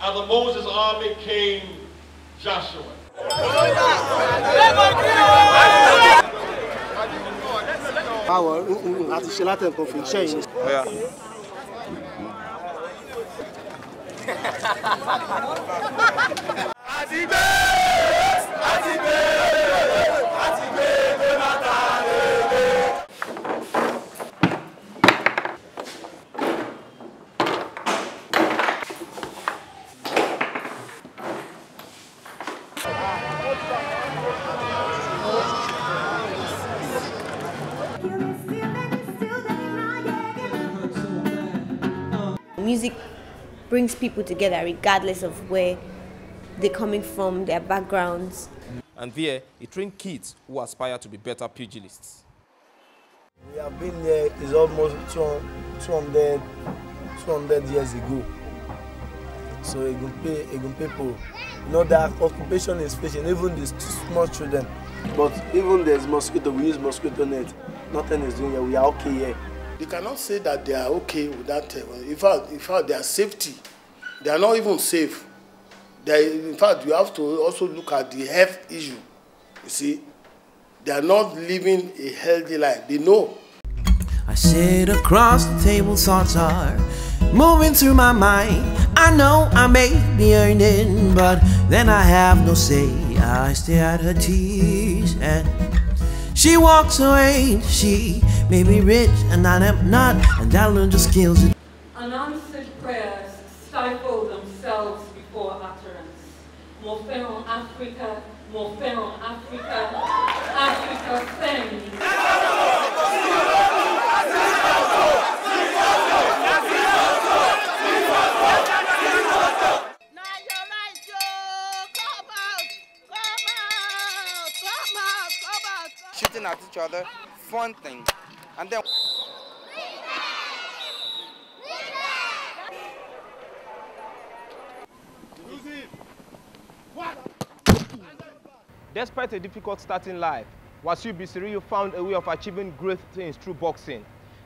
Out of Moses' army came Joshua. Àwọn mm, mm, mm, àti ṣe látẹ̀kọ̀ fi iṣẹ́ yìí. Music brings people together regardless of where they're coming from, their backgrounds. And there, he trained kids who aspire to be better pugilists. We have been there is almost 200, 200 years ago. So Egumpe, Egumpe people, you know that occupation is fishing, even these two small children. But even there's mosquito, we use mosquito net. Nothing is doing here, we are okay here. They cannot say that they are okay without. Uh, in fact, in fact, their safety, they are not even safe. They, in fact, you have to also look at the health issue. You see, they are not living a healthy life. They know. I sit across the table, thoughts are moving through my mind. I know I may be earning, but then I have no say. I stare at her tears and she walks away. She may be rich and I am not, and I learned the skills. Unanswered prayers stifle themselves before utterance. Mo fẹ́ràn Africa, mo fẹ́ràn Africa, Africa sings. Shooting at each other, fun thing. And then Despite a difficult starting life, Wasiu Bisiriyu found a way of achieving great things through boxing,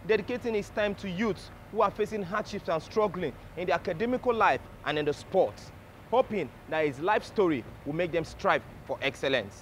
dedicating his time to youths who are facing hardships and struggling in their academical life and in the sports, hoping that his life story will make them strive for excellence.